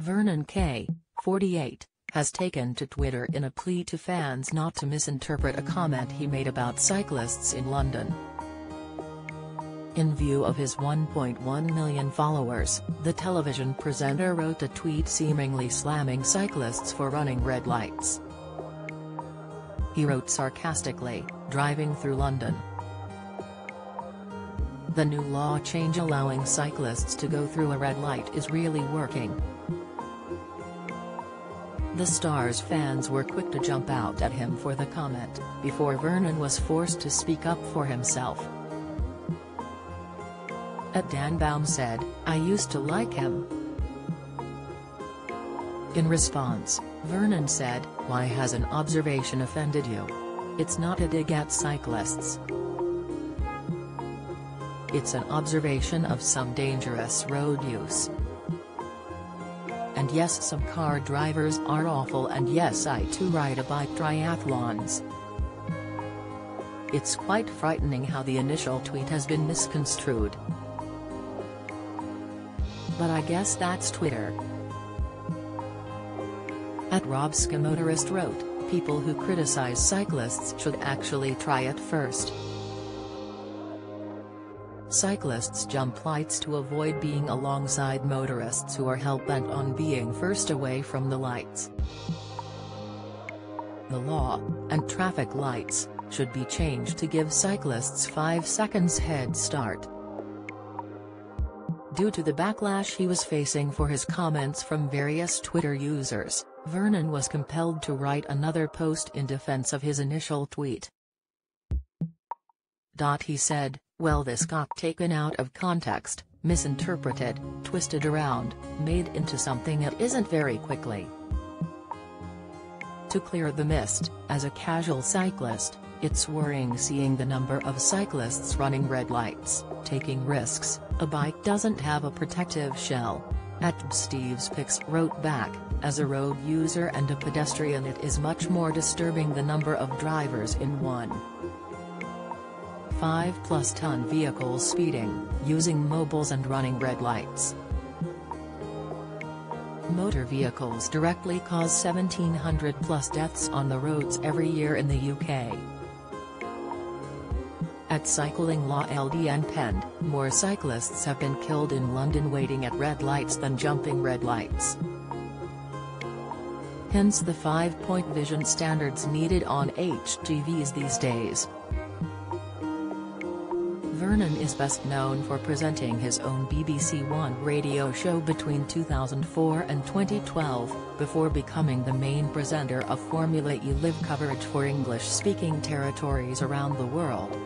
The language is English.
Vernon Kay, 48, has taken to Twitter in a plea to fans not to misinterpret a comment he made about cyclists in London. In view of his 1.1 million followers, the television presenter wrote a tweet seemingly slamming cyclists for running red lights. He wrote sarcastically, driving through London. The new law change allowing cyclists to go through a red light is really working. The Stars fans were quick to jump out at him for the comment, before Vernon was forced to speak up for himself. Dan Baum said, I used to like him. In response, Vernon said, why has an observation offended you? It's not a dig at cyclists. It's an observation of some dangerous road use. And yes some car drivers are awful and yes I too ride a bike triathlons. It's quite frightening how the initial tweet has been misconstrued. But I guess that's Twitter. At Robska Motorist wrote, people who criticize cyclists should actually try it first. Cyclists jump lights to avoid being alongside motorists who are hell-bent on being first away from the lights. The law, and traffic lights, should be changed to give cyclists 5 seconds head start. Due to the backlash he was facing for his comments from various Twitter users, Vernon was compelled to write another post in defense of his initial tweet. He said, well this got taken out of context, misinterpreted, twisted around, made into something it isn't very quickly. To clear the mist, as a casual cyclist, it's worrying seeing the number of cyclists running red lights, taking risks, a bike doesn't have a protective shell. At Steve's Picks wrote back, as a road user and a pedestrian it is much more disturbing the number of drivers in one 5 plus ton vehicles speeding, using mobiles and running red lights. Motor vehicles directly cause 1700 plus deaths on the roads every year in the UK. At Cycling Law LDN penned, more cyclists have been killed in London waiting at red lights than jumping red lights. Hence the five-point vision standards needed on HGVs these days. Vernon is best known for presenting his own BBC One radio show between 2004 and 2012, before becoming the main presenter of Formula E Live coverage for English-speaking territories around the world.